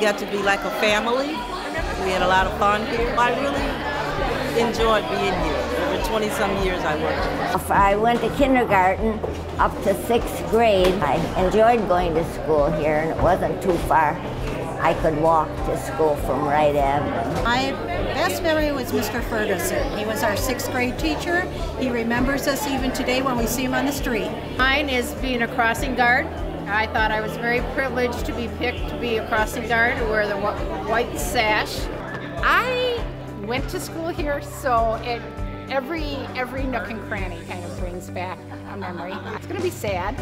got to be like a family. We had a lot of fun here. I really enjoyed being here. Over 20 some years I worked. I went to kindergarten up to sixth grade. I enjoyed going to school here and it wasn't too far. I could walk to school from Wright Avenue. My best memory was Mr. Ferguson. He was our sixth grade teacher. He remembers us even today when we see him on the street. Mine is being a crossing guard. I thought I was very privileged to be picked to be a crossing guard, to wear the white sash. I went to school here, so it every every nook and cranny kind of brings back a memory. It's going to be sad.